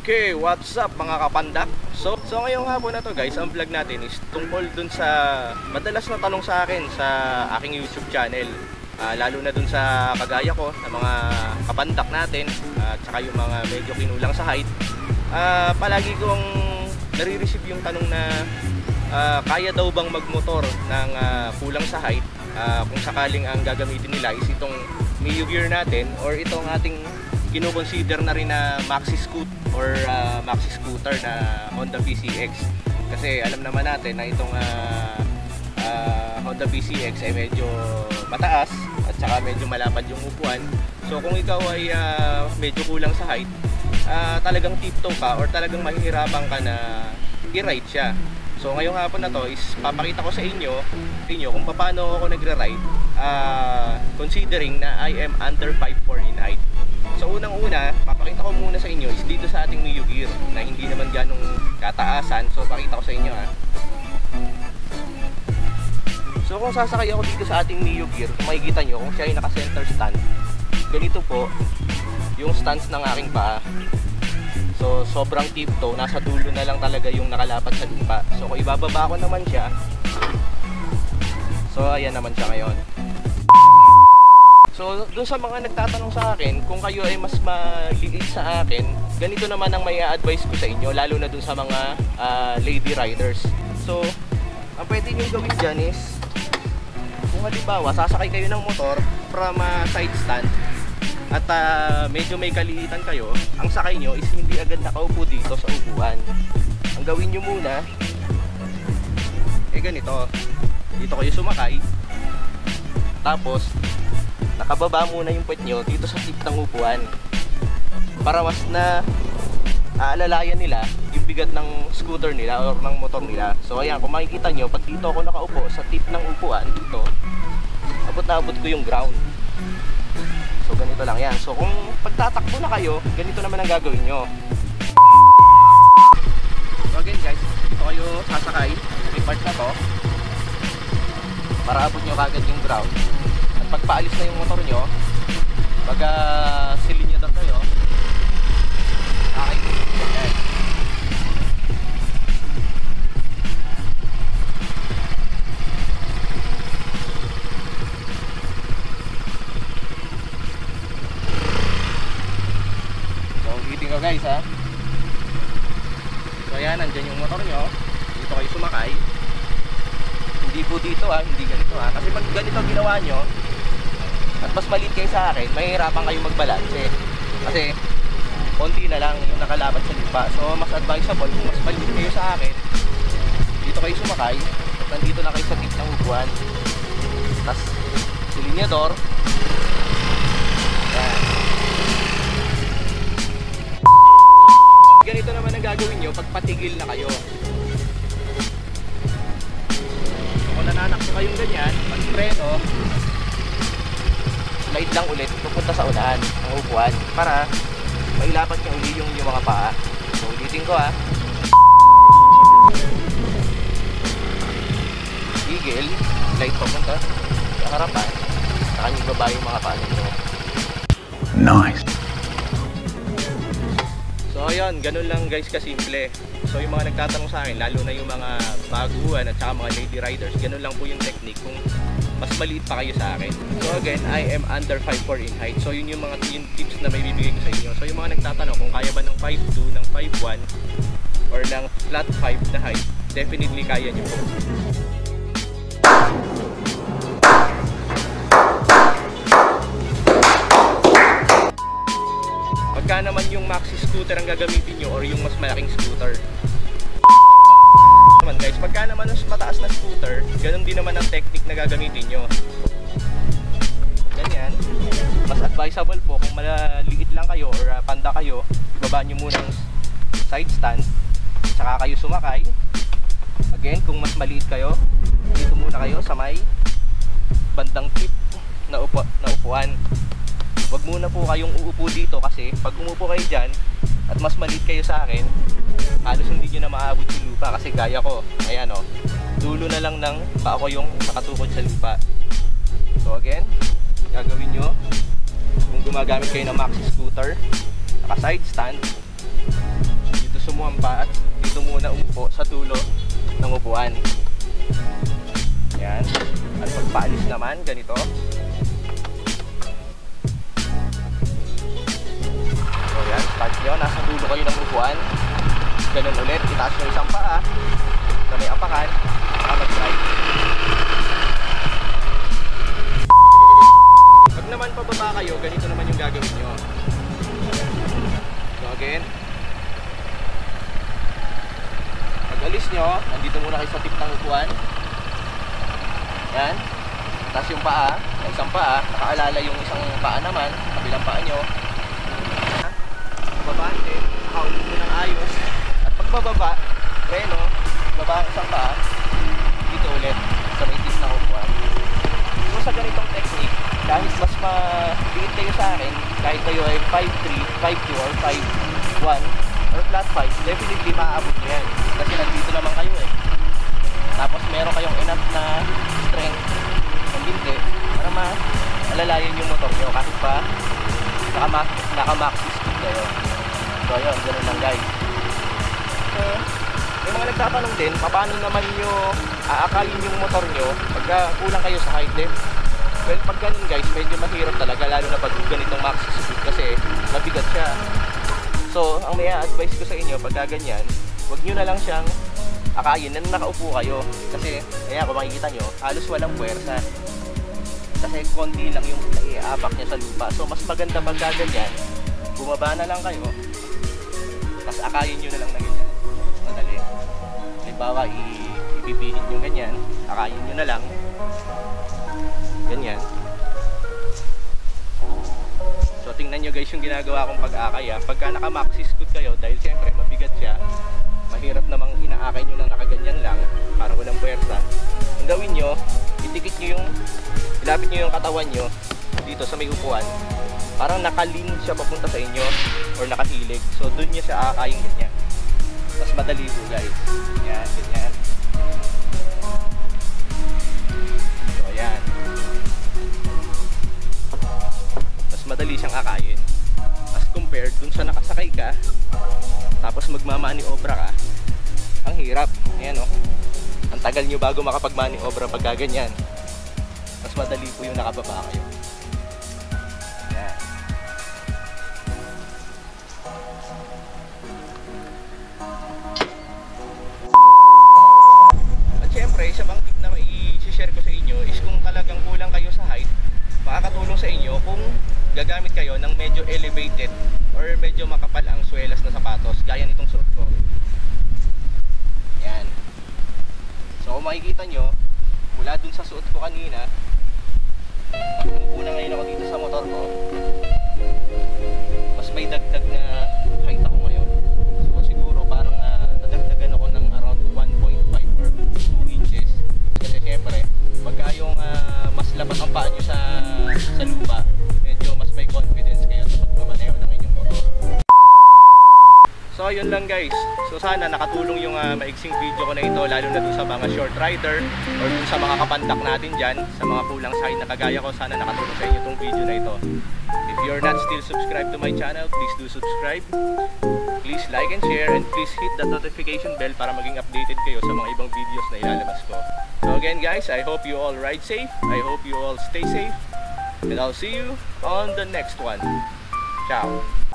Okay, what's up mga kapandak? So, so ngayong hapon na to guys, ang vlog natin is tungkol dun sa madalas na tanong sa akin sa aking YouTube channel. Ah, lalo na dun sa kagaya ko, na mga kapandak natin, at saka yung mga medyo kinulang sa height. Ah, palagi kong nare-receive yung tanong na ah, kaya daw bang magmotor ng ah, kulang sa height Ah, kung sakaling ang gagamitin nila is itong Gear natin or itong ating kino-consider na rin na maxi scoot or ah, maxi scooter na Honda PCX kasi alam naman natin na itong ah, ah, Honda PCX ay medyo mataas at saka medyo malapad yung upuan. So kung ikaw ay ah, medyo kulang sa height ah, talagang tiptoe ka or talagang mahihirapan ka na i-ride siya. So ngayong hapon na to is papakita ko sa inyo, inyo kung paano ako nagre-ride ah, considering na I am under 5'4 in height. Unang-una, papakita ko muna sa inyo is dito sa ating Mio Gear na hindi naman ganong kataasan. So pakita ko sa inyo ha. So kung sasakay ako dito sa ating Mio Gear, makikita nyo kung siya ay naka-center stand, ganito po yung stance ng aking paa. So sobrang tiptoe, nasa dulo na lang talaga yung nakalapat sa lupa. So kung ibababa ko naman siya, so ayan naman siya ngayon. So dun sa mga nagtatanong sa akin, kung kayo ay mas maliit sa akin, ganito naman ang may advice ko sa inyo, lalo na dun sa mga ah, lady riders. So, ang pwede nyo gawin dyan is, kung halimbawa, sasakay kayo ng motor from a side stand, at ah, medyo may kaliitan kayo, ang sakay nyo is hindi agad nakaupo dito sa upuan. Ang gawin nyo muna, eh ganito, dito kayo sumakay, tapos, nakababa muna yung puwet nyo dito sa tip ng upuan. Para mas na aalalayan nila yung bigat ng scooter nila or ng motor nila. So ayan, kung makikita nyo, pag dito ako nakaupo sa tip ng upuan, dito, abot na abot ko yung ground. So ganito lang yan. So kung pagtatakbo na kayo, ganito naman ang gagawin nyo. So again guys, dito kayo sasakay. May part na to. Para abot nyo kagad yung ground. Pagpaalis na yung motor nyo, pag uh, silinyador kayo, guys ha. So ayan, nandyan yung motor nyo. Dito kayo sumakay. Hindi po dito ha, hindi ganito ha. Kasi pag ganito ginawa nyo, at mas maliit kayo sa akin, mahihirapan kayong magbalanse. Kasi, konti na lang yung nakalapat sa lupa. So, mas advisable kung mas maliit kayo sa akin, dito kayo sumakay, at nandito lang kayo sa tip ng upuan. Tapos, silinyador. Ganito naman ang gagawin nyo pag patigil na kayo. So, kung nananakso kayong ganyan, pag preno, slide lang ulit pupunta sa unahan ng upuan para mailapat niya uli yung, yung mga paa. So, ulitin ko ha. Eagle, slide papunta sa harapan. Saka nyo ibaba yung mga paa ninyo. Nice. Ayun, ganun lang guys kasimple. So yung mga nagtatanong sa akin, lalo na yung mga baguhan at saka mga lady riders, ganun lang po yung technique kung mas maliit pa kayo sa akin. So again, I am under 5'4 in height. So yun yung mga yung tips na may bibigay ko sa inyo. So yung mga nagtatanong kung kaya ba ng 5'2, ng 5'1, or ng flat 5 na height, definitely kaya nyo po. Maxi scooter ang gagamitin nyo or yung mas malaking scooter. Naman guys, pagka naman mas mataas na scooter, ganun din naman ang technique na gagamitin nyo. Ganyan. Mas advisable po kung maliliit lang kayo or uh, panda kayo, ibaba nyo muna yung side stand, saka kayo sumakay. Again, kung mas maliit kayo, dito muna kayo sa may bandang tip na, upo, na upuan. Huwag muna po kayong uupo dito kasi pag umupo kayo dyan at mas maliit kayo sa akin, halos hindi nyo na maabot yung lupa kasi gaya ko, ayan o, dulo na lang ng paa ko yung nakatukod sa lupa. So again, gagawin nyo, kung gumagamit kayo ng maxi scooter, naka side stand, sumumamba at dito muna umupo sa dulo ng upuan. Yan. At pagpaalis naman, ganito. Ganun ulit. Itaas nyo isang paa. Na may apakan. Saka mag-drive. Pag naman pababa kayo, ganito naman yung gagawin nyo. So again, pag alis nyo, nandito muna kayo sa tip ng upuan. Yan. Tapos yung paa, isang paa, nakaalala yung isang paa naman, kabilang paa nyo. Babante, nakaulit mo ng ayos. Pagbababa, preno, baba isang paa, dito ulit, sa may tip ng upuan. So sa ganitong technique, kahit mas maliit kayo sa akin, kahit kayo ay 5'3", 5'2", or 5'1", or flat 5, definitely maaabot nyo yan. Kasi nandito naman kayo eh. Tapos meron kayong enough na strength ng binte para ma-alalayan yung motor nyo kahit pa naka-max, naka-max speed kayo. So ayun, ganun lang guys. May mga nagtatanong din, paano naman nyo aakayin yung motor nyo pagka kulang kayo sa height lift? Well, pag ganun guys, medyo mahirap talaga lalo na pag ganitong max speed kasi mabigat siya. So, ang may advice ko sa inyo pagka ganyan, huwag nyo na lang siyang akayin na nakaupo kayo. Kasi, kaya kung makikita nyo, halos walang puwersa. Kasi konti lang yung naiapak niya sa lupa. So, mas maganda pagka ganyan, bumaba na lang kayo, tapos akayin nyo na lang na ganyan. Halimbawa, i- ipipihit nyo ganyan, akayin nyo na lang. Ganyan. So tingnan nyo guys yung ginagawa kong pag-akay ah. Pagka naka-maxi scoot kayo, dahil siyempre mabigat siya, mahirap namang inaakay nyo lang nakaganyan lang, parang walang puwersa. Ang gawin nyo, itikit nyo yung, ilapit nyo yung katawan nyo dito sa may upuan. Parang nakalin siya papunta sa inyo or nakahilig. So dun nyo siya aakayin ganyan. Mas madali po guys. Yan, ganyan. So ayan. mas madali siyang akayin as compared dun sa nakasakay ka tapos magmamaniobra ka ang hirap ayan o ang tagal nyo bago makapagmaniobra pag gaganyan mas madali po yung nakababa kayo inyo is kung talagang kulang kayo sa height makakatulong sa inyo kung gagamit kayo ng medyo elevated or medyo makapal ang swelas na sapatos gaya nitong suot ko. Yan. So makikita nyo mula dun sa suot ko kanina pag umupo na ngayon ako dito sa motor ko So lang guys. So sana nakatulong yung ah, maiksing video ko na ito lalo na dun sa mga short rider or dun sa mga kapandak natin dyan sa mga kulang sa na kagaya ko sana nakatulong sa inyo itong video na ito. If you're not still subscribed to my channel, please do subscribe. Please like and share and please hit the notification bell para maging updated kayo sa mga ibang videos na ilalabas ko. So again guys, I hope you all ride safe. I hope you all stay safe. And I'll see you on the next one. Ciao!